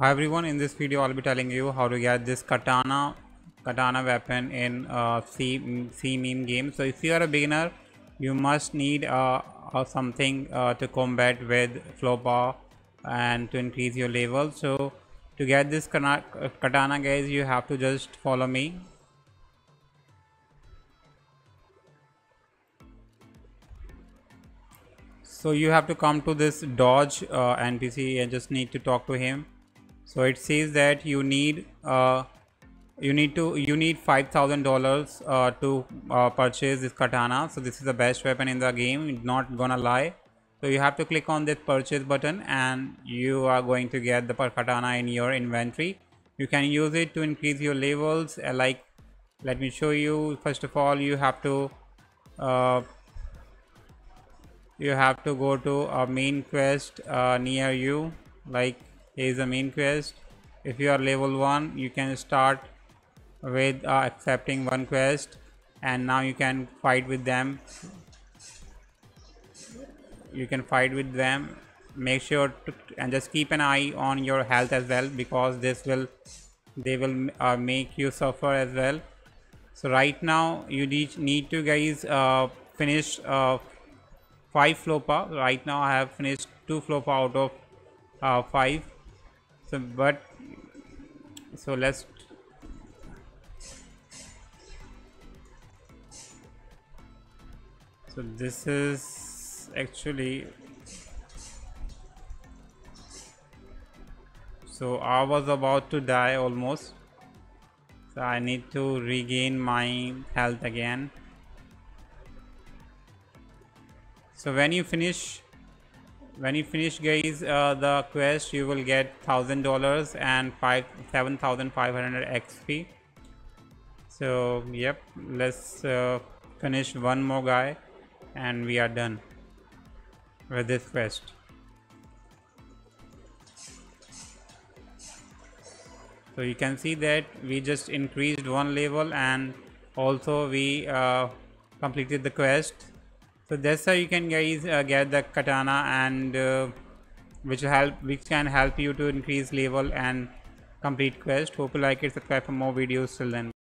Hi everyone, in this video I'll be telling you how to get this katana katana weapon in uh, Sea, Sea meme game. So if you are a beginner, you must need uh, uh, something uh, to combat with Floppa and to increase your level. So to get this katana guys, you have to just follow me. So you have to come to this dodge uh, NPC and just need to talk to him so it says that you need uh, you need to you need five thousand uh, dollars to uh, purchase this katana. So this is the best weapon in the game not gonna lie. So you have to click on this purchase button and you are going to get the katana in your inventory. You can use it to increase your levels uh, like let me show you. First of all you have to uh, you have to go to a main quest uh, near you like is the main quest. If you are level 1 you can start with uh, accepting one quest and now you can fight with them. You can fight with them. Make sure to and just keep an eye on your health as well because this will they will uh, make you suffer as well. So right now you need, need to guys uh, finish uh, five Floppa. Right now i have finished two Floppa out of uh, five so but so let's so this is actually so I was about to die almost. So I need to regain my health again. So when you finish when you finish guys uh, the quest you will get thousand dollars and five seven thousand five hundred xp so yep let's uh, finish one more guy and we are done with this quest. So you can see that we just increased one level and also we uh, completed the quest so that's how you can guys uh, get the katana and uh, which help which can help you to increase level and complete quest. Hope you like it. Subscribe for more videos. Till then